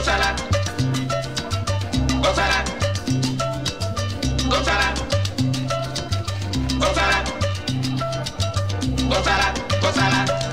gózala, gózala, gózala, gózala, gózala, gózala.